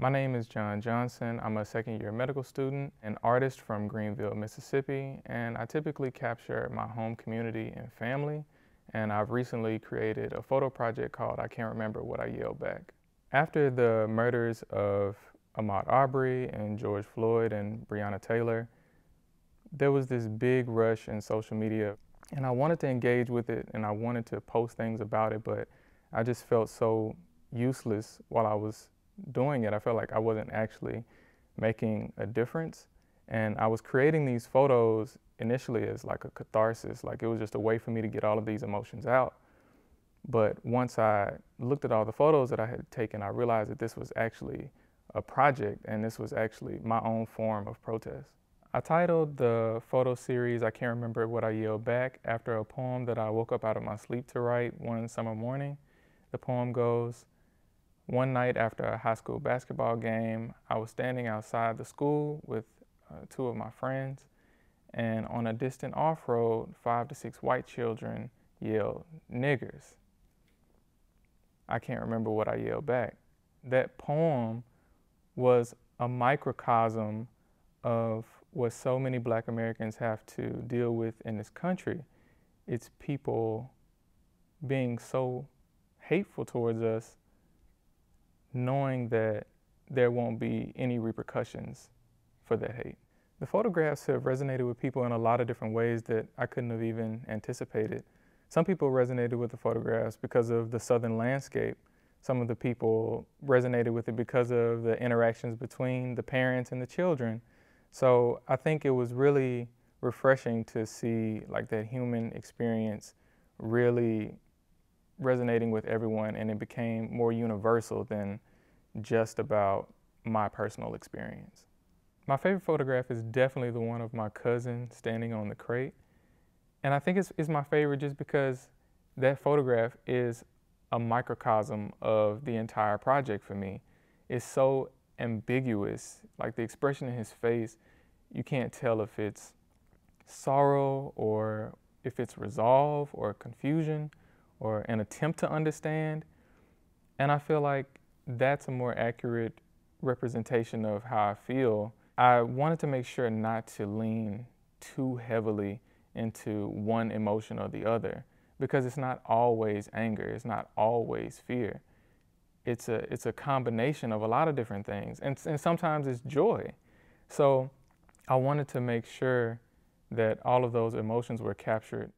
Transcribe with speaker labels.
Speaker 1: My name is John Johnson. I'm a second year medical student, an artist from Greenville, Mississippi, and I typically capture my home community and family. And I've recently created a photo project called I Can't Remember What I Yelled Back. After the murders of Ahmaud Arbery and George Floyd and Breonna Taylor, there was this big rush in social media. And I wanted to engage with it and I wanted to post things about it, but I just felt so useless while I was doing it, I felt like I wasn't actually making a difference. And I was creating these photos initially as like a catharsis, like it was just a way for me to get all of these emotions out. But once I looked at all the photos that I had taken, I realized that this was actually a project and this was actually my own form of protest. I titled the photo series, I Can't Remember What I Yelled Back, after a poem that I woke up out of my sleep to write one summer morning. The poem goes, one night after a high school basketball game, I was standing outside the school with uh, two of my friends, and on a distant off road, five to six white children yelled, niggers. I can't remember what I yelled back. That poem was a microcosm of what so many black Americans have to deal with in this country. It's people being so hateful towards us knowing that there won't be any repercussions for that hate. The photographs have resonated with people in a lot of different ways that I couldn't have even anticipated. Some people resonated with the photographs because of the southern landscape. Some of the people resonated with it because of the interactions between the parents and the children. So I think it was really refreshing to see like that human experience really resonating with everyone and it became more universal than just about my personal experience. My favorite photograph is definitely the one of my cousin standing on the crate. And I think it's, it's my favorite just because that photograph is a microcosm of the entire project for me. It's so ambiguous, like the expression in his face, you can't tell if it's sorrow or if it's resolve or confusion or an attempt to understand. And I feel like that's a more accurate representation of how I feel. I wanted to make sure not to lean too heavily into one emotion or the other because it's not always anger, it's not always fear. It's a, it's a combination of a lot of different things, and, and sometimes it's joy. So I wanted to make sure that all of those emotions were captured